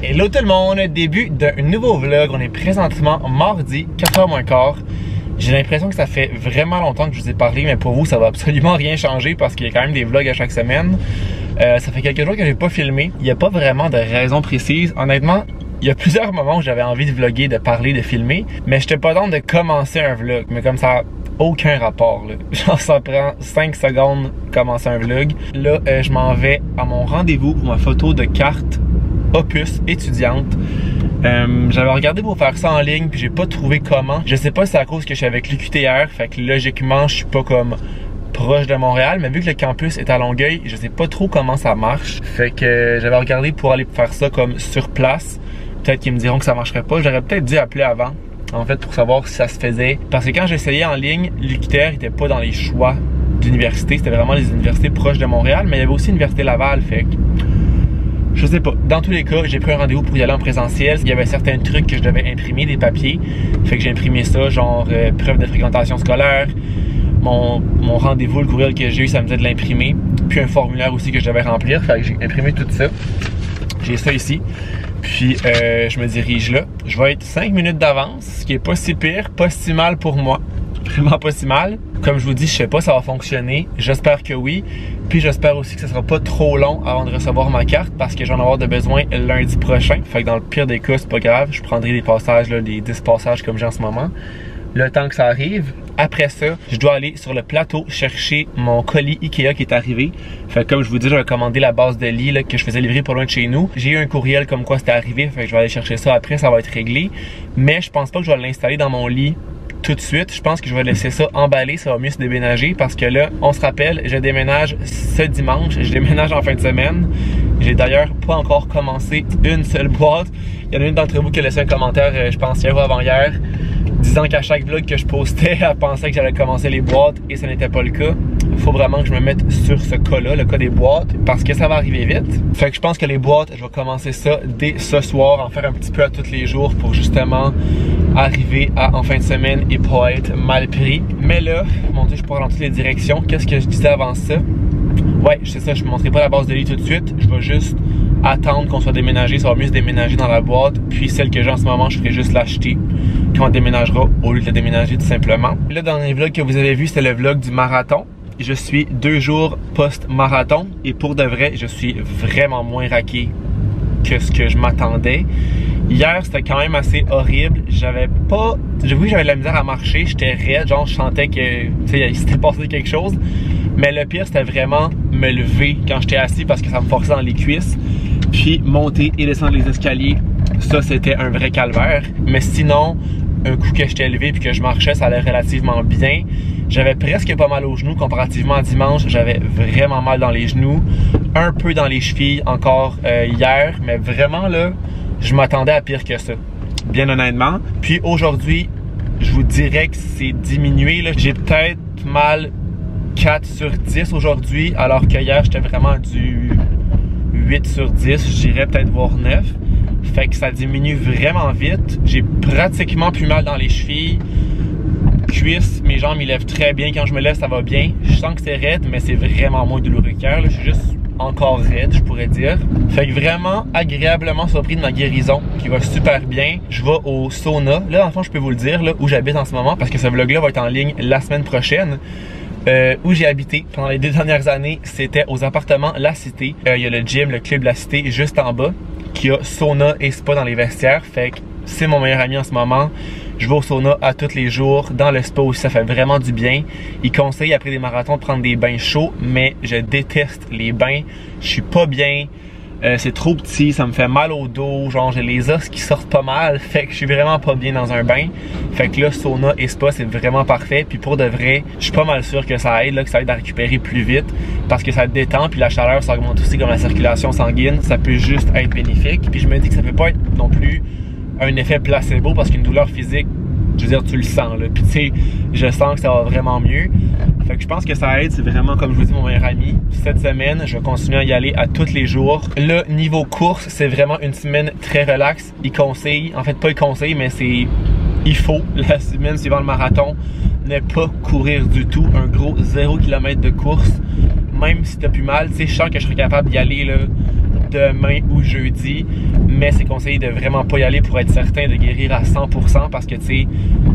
Hello tout le monde, début d'un nouveau vlog. On est présentement mardi, 4h moins quart. J'ai l'impression que ça fait vraiment longtemps que je vous ai parlé, mais pour vous, ça va absolument rien changer parce qu'il y a quand même des vlogs à chaque semaine. Euh, ça fait quelques jours que j'ai pas filmé. Il n'y a pas vraiment de raison précise. Honnêtement, il y a plusieurs moments où j'avais envie de vlogger, de parler, de filmer, mais j'étais pas dans de commencer un vlog. Mais comme ça, aucun rapport. Genre, ça prend 5 secondes commencer un vlog. Là, euh, je m'en vais à mon rendez-vous pour ma photo de carte Opus étudiante. Euh, j'avais regardé pour faire ça en ligne puis j'ai pas trouvé comment. Je sais pas si c'est à cause que je suis avec l'UQTR, fait que logiquement je suis pas comme proche de Montréal, mais vu que le campus est à Longueuil, je sais pas trop comment ça marche. Fait que j'avais regardé pour aller faire ça comme sur place. Peut-être qu'ils me diront que ça marcherait pas. J'aurais peut-être dû appeler avant, en fait, pour savoir si ça se faisait. Parce que quand j'essayais en ligne, l'UQTR était pas dans les choix d'université. C'était vraiment les universités proches de Montréal, mais il y avait aussi l'université Laval, fait que je sais pas. Dans tous les cas, j'ai pris un rendez-vous pour y aller en présentiel. Il y avait certains trucs que je devais imprimer, des papiers. Fait que j'ai imprimé ça, genre euh, preuve de fréquentation scolaire. Mon, mon rendez-vous, le courriel que j'ai eu, ça me disait de l'imprimer. Puis un formulaire aussi que je devais remplir. Fait que j'ai imprimé tout ça. J'ai ça ici. Puis euh, je me dirige là. Je vais être 5 minutes d'avance, ce qui est pas si pire, pas si mal pour moi. Vraiment pas si mal. Comme je vous dis, je sais pas si ça va fonctionner. J'espère que oui. Puis j'espère aussi que ce sera pas trop long avant de recevoir ma carte parce que j'en vais avoir de besoin lundi prochain. Fait que dans le pire des cas, c'est pas grave. Je prendrai des passages, là, les 10 passages comme j'ai en ce moment. Le temps que ça arrive. Après ça, je dois aller sur le plateau chercher mon colis Ikea qui est arrivé. Fait que comme je vous dis, j'avais commandé la base de lit là, que je faisais livrer pas loin de chez nous. J'ai eu un courriel comme quoi c'était arrivé. Fait que je vais aller chercher ça après, ça va être réglé. Mais je pense pas que je vais l'installer dans mon lit tout de suite. Je pense que je vais laisser ça emballer, ça va mieux se déménager parce que là, on se rappelle, je déménage ce dimanche, je déménage en fin de semaine. J'ai d'ailleurs pas encore commencé une seule boîte. Il y en a une d'entre vous qui a laissé un commentaire, euh, je pense hier ou avant-hier, disant qu'à chaque vlog que je postais, elle pensait que j'allais commencer les boîtes et ce n'était pas le cas. Il faut vraiment que je me mette sur ce cas-là, le cas des boîtes, parce que ça va arriver vite. Fait que je pense que les boîtes, je vais commencer ça dès ce soir, en faire un petit peu à tous les jours pour justement arriver à en fin de semaine et pas être mal pris. Mais là, mon dieu, je pars dans toutes les directions. Qu'est-ce que je disais avant ça? Ouais, c'est ça, je ne montrerai pas la base de lit tout de suite. Je vais juste attendre qu'on soit déménagé. Ça va mieux se déménager dans la boîte. Puis celle que j'ai en ce moment, je ferai juste l'acheter quand on déménagera au lieu de la déménager tout simplement. Là, dans les vlogs que vous avez vu, c'était le vlog du marathon. Je suis deux jours post-marathon et pour de vrai, je suis vraiment moins raqué que ce que je m'attendais. Hier, c'était quand même assez horrible. J'avais pas. J'avoue que j'avais de la misère à marcher. J'étais raide. Genre, je sentais que. Tu s'était passé quelque chose. Mais le pire, c'était vraiment me lever quand j'étais assis parce que ça me forçait dans les cuisses. Puis monter et descendre les escaliers. Ça, c'était un vrai calvaire. Mais sinon, un coup que j'étais levé puis que je marchais, ça allait relativement bien. J'avais presque pas mal aux genoux comparativement à dimanche. J'avais vraiment mal dans les genoux, un peu dans les chevilles encore euh, hier, mais vraiment là, je m'attendais à pire que ça, bien honnêtement. Puis aujourd'hui, je vous dirais que c'est diminué. J'ai peut-être mal 4 sur 10 aujourd'hui, alors qu'hier, j'étais vraiment du 8 sur 10, je dirais peut-être voir 9. Fait que ça diminue vraiment vite. J'ai pratiquement plus mal dans les chevilles. Cuisses, mes jambes, ils lèvent très bien. Quand je me lève, ça va bien. Je sens que c'est raide, mais c'est vraiment moins douloureux qu'hier. Je suis juste encore raide, je pourrais dire. Fait que vraiment agréablement surpris de ma guérison qui va super bien. Je vais au sauna. Là, en fond, je peux vous le dire, là, où j'habite en ce moment, parce que ce vlog-là va être en ligne la semaine prochaine. Euh, où j'ai habité pendant les deux dernières années, c'était aux appartements La Cité. Euh, il y a le gym, le club La Cité juste en bas, qui a sauna et spa dans les vestiaires. Fait que c'est mon meilleur ami en ce moment. Je vais au sauna à tous les jours. Dans le spa aussi, ça fait vraiment du bien. Il conseille après des marathons de prendre des bains chauds, mais je déteste les bains. Je suis pas bien. Euh, c'est trop petit, ça me fait mal au dos, genre j'ai les os qui sortent pas mal, fait que je suis vraiment pas bien dans un bain. Fait que là, sauna et spa, c'est vraiment parfait. Puis pour de vrai, je suis pas mal sûr que ça aide, là, que ça aide à récupérer plus vite parce que ça détend, puis la chaleur, ça augmente aussi comme la circulation sanguine. Ça peut juste être bénéfique. Puis je me dis que ça peut pas être non plus un effet placebo parce qu'une douleur physique, je veux dire, tu le sens. Là. Puis tu sais, je sens que ça va vraiment mieux. Fait que je pense que ça aide, c'est vraiment comme je vous dis mon meilleur ami. Cette semaine, je vais continuer à y aller à tous les jours. Le niveau course, c'est vraiment une semaine très relax. Il conseille, en fait pas il conseille, mais c'est il faut la semaine suivant le marathon ne pas courir du tout. Un gros 0 km de course. Même si t'as plus mal, tu sais, je sens que je serais capable d'y aller là demain ou jeudi. Mais c'est conseillé de vraiment pas y aller pour être certain de guérir à 100% parce que tu sais,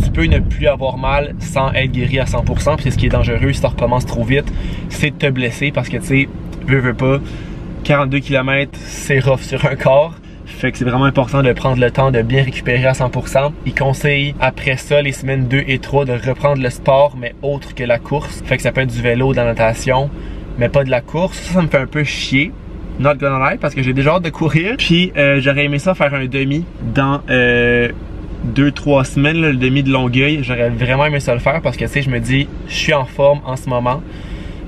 tu peux ne plus avoir mal sans être guéri à 100%. Puis ce qui est dangereux si tu recommences trop vite, c'est de te blesser parce que tu sais, veux, veux pas, 42 km, c'est rough sur un corps. Fait que c'est vraiment important de prendre le temps de bien récupérer à 100%. Il conseille après ça, les semaines 2 et 3, de reprendre le sport, mais autre que la course. Fait que ça peut être du vélo, de la natation, mais pas de la course. Ça, ça me fait un peu chier. Not gonna lie, parce que j'ai déjà hâte de courir. Puis euh, j'aurais aimé ça faire un demi dans... Euh, deux, trois semaines, le demi de Longueuil, j'aurais vraiment aimé ça le faire parce que tu sais, je me dis, je suis en forme en ce moment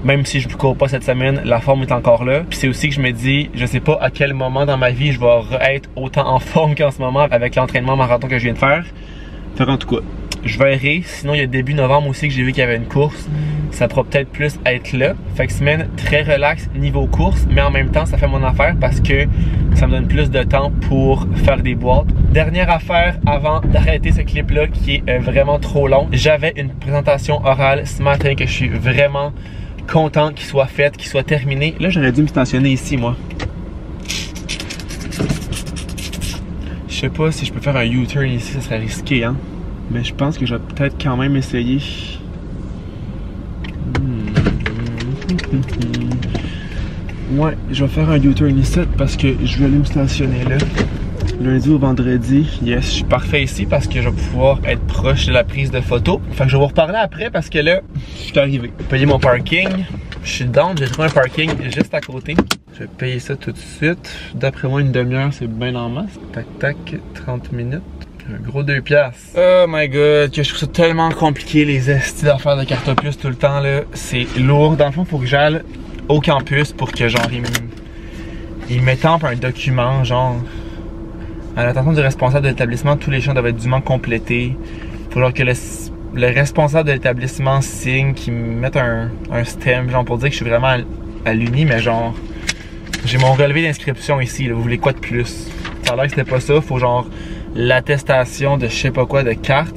même si je ne cours pas cette semaine, la forme est encore là. Puis c'est aussi que je me dis, je sais pas à quel moment dans ma vie je vais être autant en forme qu'en ce moment avec l'entraînement marathon que je viens de faire. Fait en tout cas, je verrai. Sinon, il y a début novembre aussi que j'ai vu qu'il y avait une course. Ça pourra peut-être plus être là. Fait que semaine très relax niveau course, mais en même temps, ça fait mon affaire parce que ça me donne plus de temps pour faire des boîtes. Dernière affaire avant d'arrêter ce clip-là qui est euh, vraiment trop long. J'avais une présentation orale ce matin que je suis vraiment content qu'il soit fait, qu'il soit terminé. Là, j'aurais dû me stationner ici, moi. Je sais pas si je peux faire un U-turn ici, ça serait risqué, hein. Mais je pense que je vais peut-être quand même essayer. Hmm. Ouais, je vais faire un U-turn ici parce que je vais aller me stationner là lundi au vendredi. Yes, je suis parfait ici parce que je vais pouvoir être proche de la prise de photo. Fait que je vais vous reparler après parce que là, je suis arrivé. Payer mon parking. Je suis down, j'ai trouvé un parking juste à côté. Je vais payer ça tout de suite. D'après moi, une demi-heure, c'est bien en masse. Tac, tac, 30 minutes. Un gros 2 piastres. Oh my god, que je trouve ça tellement compliqué les estis d'affaires de carte opus tout le temps là. C'est lourd. Dans le fond, faut que j'aille au campus pour que genre il, il un document genre à l'attention du responsable de l'établissement, tous les champs doivent être dûment complétés. Il faut que le, responsable de l'établissement signe, qu'il mette un, un, stem, genre pour dire que je suis vraiment à, l'uni, mais genre, j'ai mon relevé d'inscription ici, vous voulez quoi de plus? Ça a l'air que c'était pas ça, faut genre l'attestation de je sais pas quoi de carte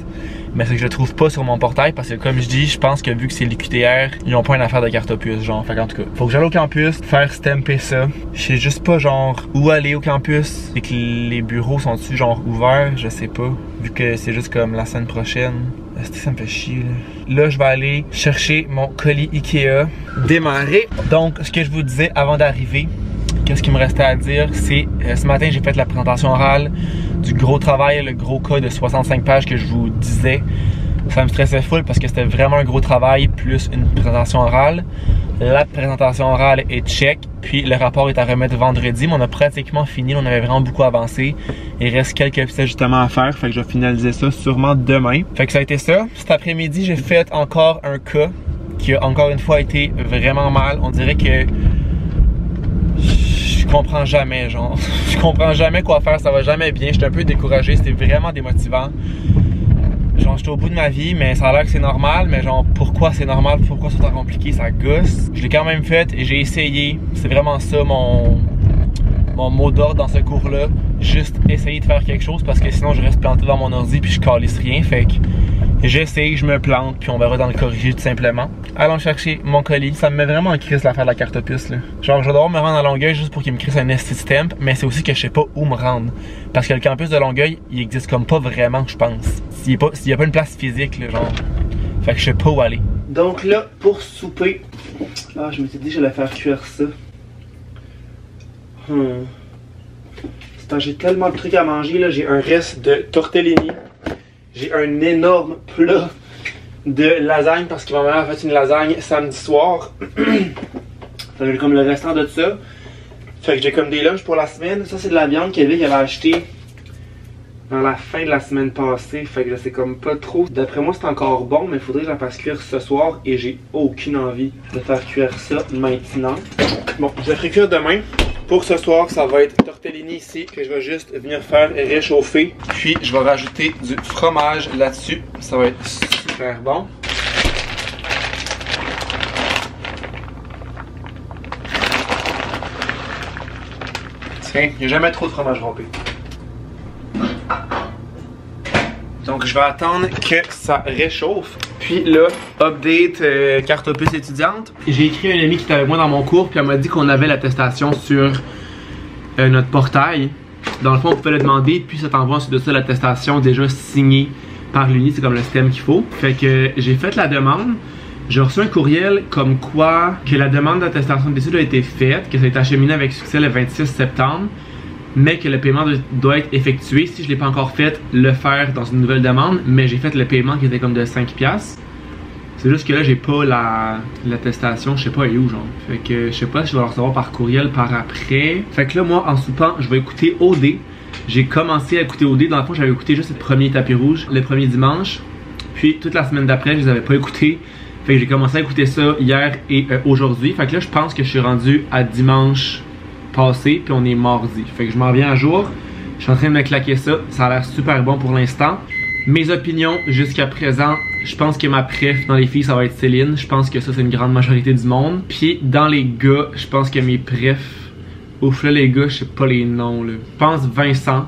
mais c'est que je le trouve pas sur mon portail parce que comme je dis, je pense que vu que c'est l'UQTR, ils ont pas une affaire de carte opus, genre. Fait en tout cas, faut que j'aille au campus, faire stamper ça. Je sais juste pas genre où aller au campus et que les bureaux sont-tu genre ouverts, je sais pas. Vu que c'est juste comme la semaine prochaine. Ça me fait chier là? Là, je vais aller chercher mon colis Ikea, démarrer. Donc, ce que je vous disais avant d'arriver, qu'est-ce qu'il me restait à dire, c'est euh, ce matin j'ai fait la présentation orale du gros travail, le gros cas de 65 pages que je vous disais. Ça me stressait full parce que c'était vraiment un gros travail plus une présentation orale. La présentation orale est check, puis le rapport est à remettre vendredi, mais on a pratiquement fini, on avait vraiment beaucoup avancé. Il reste quelques petits ajustements à faire, fait que je vais finaliser ça sûrement demain. Fait que ça a été ça. Cet après-midi, j'ai fait encore un cas qui a encore une fois été vraiment mal. On dirait que comprends jamais, genre. je comprends jamais quoi faire, ça va jamais bien. J'étais un peu découragé, c'était vraiment démotivant. Genre, j'étais au bout de ma vie, mais ça a l'air que c'est normal, mais genre, pourquoi c'est normal, pourquoi c'est tant compliqué, ça gosse. Je l'ai quand même fait et j'ai essayé. C'est vraiment ça mon, mon mot d'ordre dans ce cours-là. Juste essayer de faire quelque chose parce que sinon je reste planté dans mon ordi puis je calisse rien. Fait que J'essaye, je me plante, puis on verra dans le corriger tout simplement. Allons chercher mon colis. Ça me met vraiment en crise l'affaire de la carte puce là. Genre, je vais devoir me rendre à Longueuil juste pour qu'il me crisse un esti mais c'est aussi que je sais pas où me rendre. Parce que le campus de Longueuil, il existe comme pas vraiment, je pense. S'il y a pas une place physique, là, genre. Fait que je sais pas où aller. Donc là, pour souper, ah, je m'étais dit que j'allais faire cuire ça. Hmm. J'ai tellement de trucs à manger, là. J'ai un reste de tortellini j'ai un énorme plat de lasagne parce que ma mère a fait une lasagne samedi soir. ça va comme le restant de ça. Fait que j'ai comme des lunchs pour la semaine. Ça, c'est de la viande qu'elle avait acheté dans la fin de la semaine passée. Fait que je sais comme pas trop. D'après moi, c'est encore bon, mais il faudrait que je la fasse cuire ce soir et j'ai aucune envie de faire cuire ça maintenant. Bon, je la ferai cuire demain. Pour ce soir, ça va être tortellini ici que je vais juste venir faire réchauffer. Puis je vais rajouter du fromage là-dessus. Ça va être super bon. Tiens, il n'y a jamais trop de fromage râpé. Donc je vais attendre que ça réchauffe. Puis là, update euh, carte opus étudiante. J'ai écrit à une amie qui était avec moi dans mon cours, puis elle m'a dit qu'on avait l'attestation sur euh, notre portail. Dans le fond, on pouvait le demander, puis ça t'envoie ensuite de ça l'attestation déjà signée par l'Uni, c'est comme le système qu'il faut. Fait que j'ai fait la demande. J'ai reçu un courriel comme quoi que la demande d'attestation d'études a été faite, que ça a été acheminé avec succès le 26 septembre, mais que le paiement doit être effectué. Si je ne l'ai pas encore fait, le faire dans une nouvelle demande, mais j'ai fait le paiement qui était comme de 5$. C'est juste que là, j'ai pas l'attestation, je sais pas où, genre. Fait que je sais pas si je vais le recevoir par courriel par après. Fait que là, moi, en soupant, je vais écouter OD. J'ai commencé à écouter OD. Dans le fond, j'avais écouté juste le premier tapis rouge, le premier dimanche. Puis toute la semaine d'après, je les avais pas écoutés. Fait que j'ai commencé à écouter ça hier et euh, aujourd'hui. Fait que là, je pense que je suis rendu à dimanche puis on est mardi. Fait que je m'en viens à jour. Je suis en train de me claquer ça. Ça a l'air super bon pour l'instant. Mes opinions jusqu'à présent, je pense que ma préf dans les filles, ça va être Céline. Je pense que ça, c'est une grande majorité du monde. Puis dans les gars, je pense que mes préfs, ouf là les gars, je sais pas les noms là. Je pense Vincent.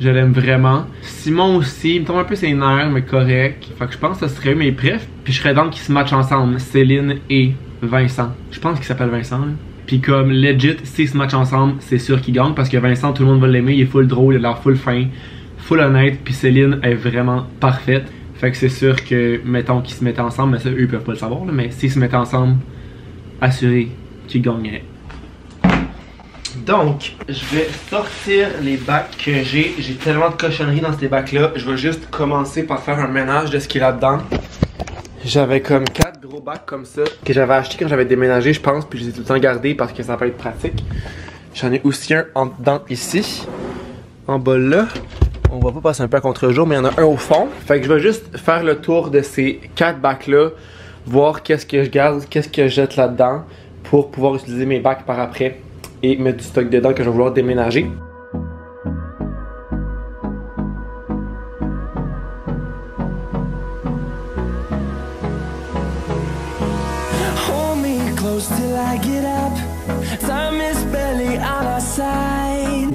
Je l'aime vraiment. Simon aussi, il me tombe un peu ses nerfs, mais correct. Fait que je pense que ce serait mes préfs. Puis je serais donc qu'ils se matchent ensemble, Céline et Vincent. Je pense qu'il s'appelle Vincent. Là. Puis comme legit, s'ils se matchent ensemble, c'est sûr qu'ils gagnent parce que Vincent, tout le monde va l'aimer, il est full drôle, il a l'air full fin, full honnête, puis Céline est vraiment parfaite. Fait que c'est sûr que, mettons qu'ils se mettent ensemble, mais ça, eux, ils peuvent pas le savoir, mais s'ils se mettent ensemble, assuré qu'ils gagneraient. Donc, je vais sortir les bacs que j'ai. J'ai tellement de cochonneries dans ces bacs-là. Je vais juste commencer par faire un ménage de ce qu'il y a là-dedans. J'avais comme quatre gros bacs comme ça que j'avais acheté quand j'avais déménagé, je pense, puis je les ai tout le temps gardés parce que ça peut être pratique. J'en ai aussi un en dedans ici, en bas là. On va pas passer un peu à contre-jour, mais il y en a un au fond. Fait que je vais juste faire le tour de ces quatre bacs-là, voir qu'est-ce que je garde, qu'est-ce que je jette là-dedans pour pouvoir utiliser mes bacs par après et mettre du stock dedans que je vais vouloir déménager.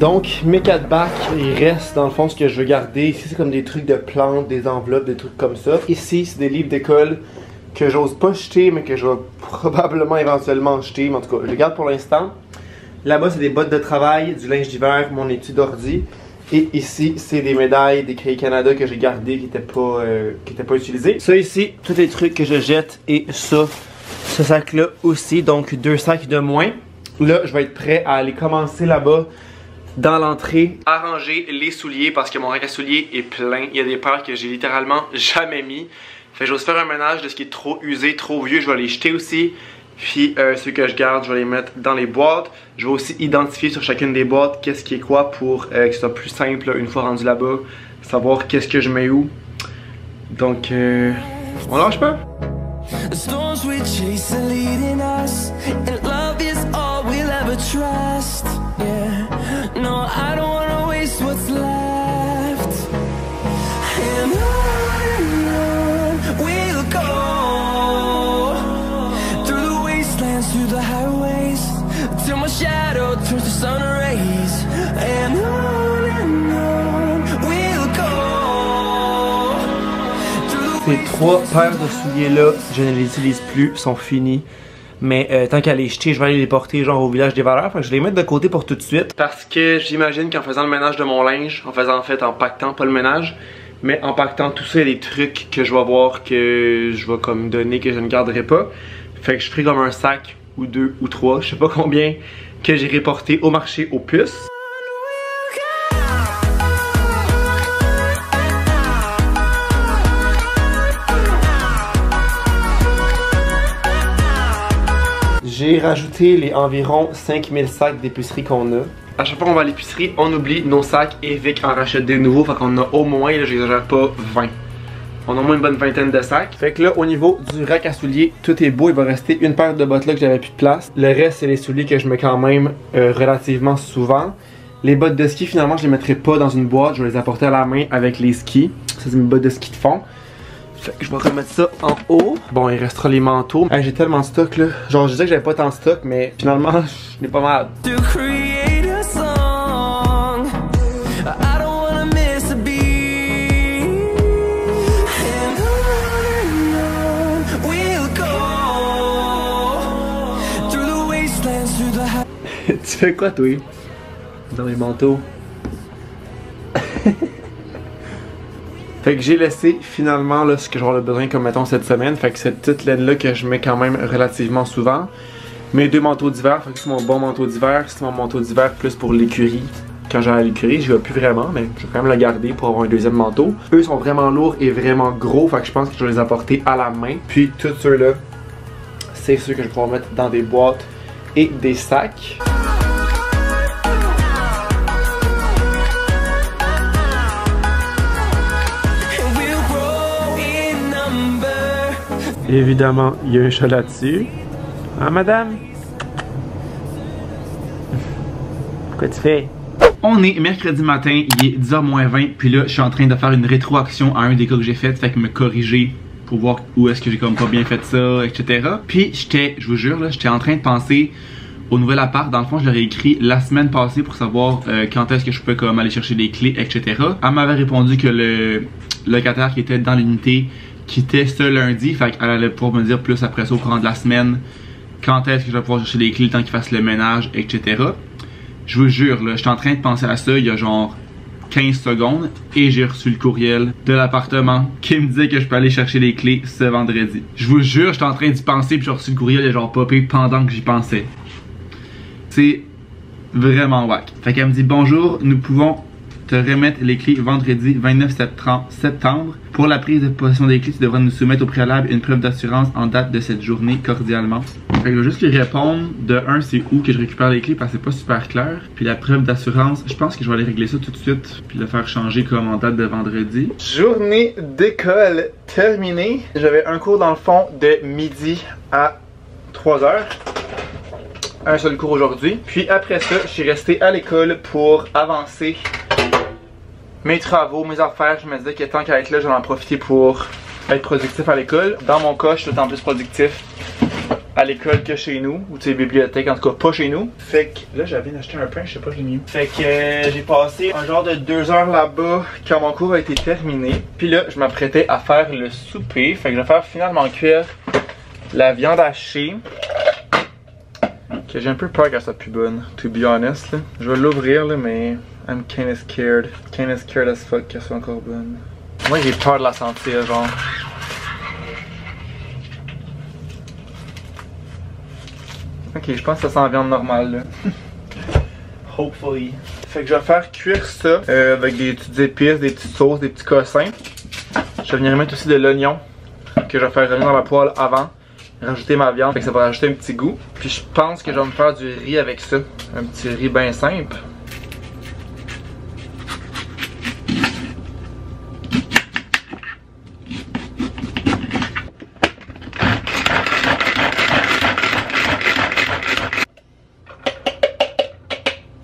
Donc, mes quatre bacs, il reste dans le fond ce que je veux garder. Ici, c'est comme des trucs de plantes, des enveloppes, des trucs comme ça. Ici, c'est des livres d'école que j'ose pas jeter, mais que je vais probablement éventuellement jeter. Mais en tout cas, je les garde pour l'instant. Là-bas, c'est des bottes de travail, du linge d'hiver, mon étui d'ordi. Et ici, c'est des médailles des Crédits Canada que j'ai gardées qui n'étaient pas, euh, qui pas utilisées. Ça ici, tous les trucs que je jette et ça, ce sac-là aussi. Donc, deux sacs de moins. Là, je vais être prêt à aller commencer là-bas dans l'entrée, arranger les souliers parce que mon rack à souliers est plein. Il y a des paires que j'ai littéralement jamais mis. Fait vais faire un ménage de ce qui est trop usé, trop vieux. Je vais les jeter aussi. Puis euh, ceux que je garde, je vais les mettre dans les boîtes. Je vais aussi identifier sur chacune des boîtes qu'est-ce qui est quoi pour euh, que ce soit plus simple une fois rendu là-bas. Savoir qu'est-ce que je mets où. Donc, euh, on lâche pas. No, I don't wanna waste what's left. And on we'll go through the wastelands, through the highways, till my shadow turns to sun rays. And on and on we'll go. through the Ces trois paires de souliers là, je ne les utilise plus, sont finis. Mais euh, tant qu'à les jeter, je vais aller les porter genre au village des valeurs. Fait que je vais les mettre de côté pour tout de suite. Parce que j'imagine qu'en faisant le ménage de mon linge, en faisant en fait en pactant, pas le ménage, mais en pactant tout ça, il y des trucs que je vais voir que je vais comme donner que je ne garderai pas. Fait que je ferai comme un sac ou deux ou trois, je sais pas combien, que j'irai porter au marché aux puces. J'ai rajouté les environ 5000 sacs d'épicerie qu'on a. À chaque fois qu'on va à l'épicerie, on oublie nos sacs et Vic en rachète des nouveaux. Fait qu'on a au moins, là, j'exagère pas, 20. On a au moins une bonne vingtaine de sacs. Fait que là, au niveau du rack à souliers, tout est beau. Il va rester une paire de bottes là que j'avais plus de place. Le reste, c'est les souliers que je mets quand même euh, relativement souvent. Les bottes de ski, finalement, je les mettrai pas dans une boîte. Je vais les apporter à la main avec les skis. Ça, c'est mes bottes de ski de fond. Fait que je vais remettre ça en haut. Bon, il restera les manteaux. Hey, j'ai tellement de stock là. Genre, je disais que j'avais pas tant de stock, mais finalement, je n'ai pas mal. tu fais quoi, toi? dans mes manteaux? Fait que j'ai laissé finalement là, ce que j'aurai besoin comme mettons cette semaine. Fait que cette petite laine là que je mets quand même relativement souvent. Mes deux manteaux d'hiver, fait que c'est mon bon manteau d'hiver, c'est mon manteau d'hiver plus pour l'écurie. Quand j'ai à l'écurie, je vais plus vraiment, mais je vais quand même le garder pour avoir un deuxième manteau. Eux sont vraiment lourds et vraiment gros, fait que je pense que je vais les apporter à la main. Puis tous ceux-là, c'est ceux que je vais pouvoir mettre dans des boîtes et des sacs. Évidemment, il y a un chat là-dessus. Ah, madame? Quoi tu fais? On est mercredi matin, il est 10h 20, puis là, je suis en train de faire une rétroaction à un des cas que j'ai fait, fait que me corriger pour voir où est-ce que j'ai comme pas bien fait ça, etc. Puis j'étais, je vous jure, là, j'étais en train de penser au nouvel appart. Dans le fond, je leur ai écrit la semaine passée pour savoir euh, quand est-ce que je pouvais comme aller chercher les clés, etc. Elle m'avait répondu que le locataire qui était dans l'unité quittait ce lundi, fait qu'elle allait pouvoir me dire plus après ça au courant de la semaine quand est-ce que je vais pouvoir chercher les clés, le temps qu'il fasse le ménage, etc. Je vous jure, là, j'étais en train de penser à ça il y a genre 15 secondes et j'ai reçu le courriel de l'appartement qui me disait que je peux aller chercher les clés ce vendredi. Je vous jure, j'étais en train d'y penser puis j'ai reçu le courriel et genre popé pendant que j'y pensais. C'est vraiment wack. Fait qu'elle me dit bonjour, nous pouvons te remettre les clés vendredi 29 septem- septembre. Pour la prise de possession des clés, tu devras nous soumettre au préalable une preuve d'assurance en date de cette journée cordialement. Je vais juste lui répondre de un, c'est où que je récupère les clés parce que c'est pas super clair. Puis la preuve d'assurance, je pense que je vais aller régler ça tout de suite puis le faire changer comme en date de vendredi. Journée d'école terminée. J'avais un cours dans le fond de midi à 3 heures un seul cours aujourd'hui. Puis après ça, je suis resté à l'école pour avancer mes travaux, mes affaires. Je me disais que tant qu'à être là, j'allais en profiter pour être productif à l'école. Dans mon cas, je suis d'autant plus productif à l'école que chez nous, ou tu sais, bibliothèque, en tout cas pas chez nous. Fait que là, j'avais acheté un pain, je sais pas, je mis. Fait que euh, j'ai passé un genre de deux heures là-bas quand mon cours a été terminé. Puis là, je m'apprêtais à faire le souper. Fait que je vais faire finalement cuire la viande hachée que j'ai un peu peur qu'elle soit plus bonne, to be honest. Là. Je vais l'ouvrir, là, mais I'm kinda scared. Kinda scared as fuck qu'elle soit encore bonne. Moi, j'ai peur de la sentir, genre. Ok, je pense que ça sent la viande normale, là. Hopefully. Fait que je vais faire cuire ça euh, avec des petites épices, des petites sauces, des petits cossins. Je vais venir mettre aussi de l'oignon que je vais faire revenir dans la poêle avant rajouter ma viande, fait que ça va rajouter un petit goût. Puis je pense que je vais me faire du riz avec ça. Un petit riz bien simple.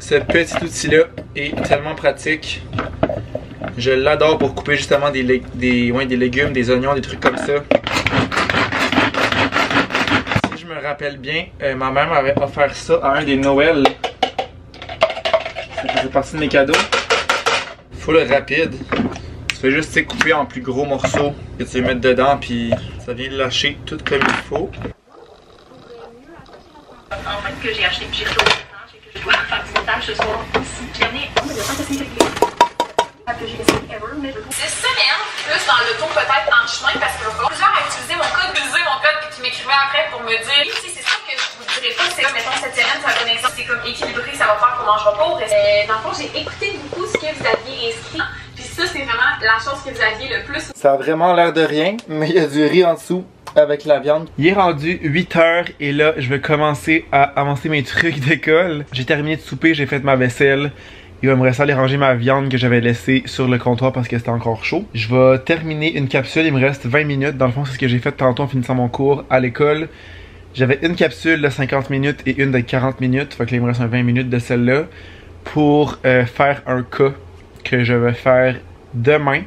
Ce petit outil-là est tellement pratique. Je l'adore pour couper justement des, des, légumes, des oignons, des trucs comme ça. Si je me rappelle bien, euh, ma mère m'avait offert ça à un des Noëls. Ça faisait partie de mes cadeaux. Full rapide. Tu fais juste couper en plus gros morceaux que tu mettre dedans, puis ça vient lâcher tout comme il faut. que j'ai acheté j'ai fait au montage et que je dois faire du montage ce soir ai oh, c'est que j'ai essayé ever, mais je Cette semaine, plus dans le ton peut-être en chemin, parce que plusieurs ont utilisé mon code, utilisé mon code, puis qui m'écrivaient après pour me dire, sais, c'est sûr que je vous dirais pas, c'est mettons cette semaine, ça donne exemple, c'est comme équilibré, ça va faire qu'on mangera pas au reste. Euh, dans le fond, j'ai écouté beaucoup ce que vous aviez inscrit, puis ça, c'est vraiment la chose que vous aviez le plus. Ça a vraiment l'air de rien, mais il y a du riz en dessous avec la viande. Il est rendu 8h et là, je vais commencer à avancer mes trucs d'école. J'ai terminé de souper, j'ai fait ma vaisselle. Il va me rester à aller ranger ma viande que j'avais laissée sur le comptoir parce que c'était encore chaud. Je vais terminer une capsule, il me reste 20 minutes. Dans le fond, c'est ce que j'ai fait tantôt en finissant mon cours à l'école. J'avais une capsule de 50 minutes et une de 40 minutes. Fait que là, il me reste un 20 minutes de celle-là pour euh, faire un cas que je vais faire demain.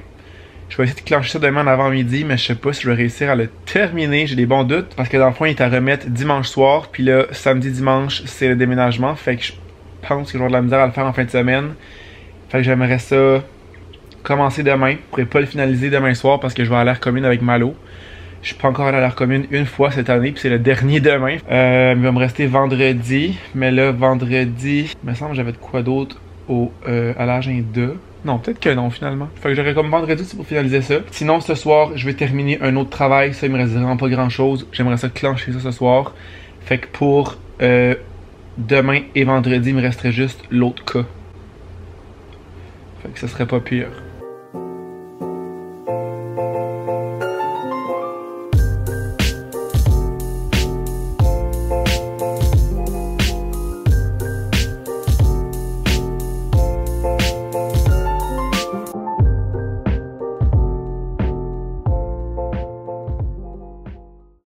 Je vais essayer de clencher ça demain en avant-midi, mais je sais pas si je vais réussir à le terminer. J'ai des bons doutes parce que dans le fond, il est à remettre dimanche soir. Puis là, samedi, dimanche, c'est le déménagement. Fait que je pense que je vais avoir de la misère à le faire en fin de semaine. Fait que j'aimerais ça commencer demain. Je pourrais pas le finaliser demain soir parce que je vais à l'air commune avec Malo. Je suis pas encore allé à l'air commune une fois cette année, puis c'est le dernier demain. Euh, il va me rester vendredi, mais là, vendredi, il me semble que j'avais de quoi d'autre au, euh, à l'agenda. Non, peut-être que non, finalement. Fait que j'aurais comme vendredi pour finaliser ça. Sinon, ce soir, je vais terminer un autre travail. Ça, il me reste vraiment pas grand chose. J'aimerais ça clencher ça ce soir. Fait que pour euh, demain et vendredi, il me resterait juste l'autre cas. Fait que ça serait pas pire.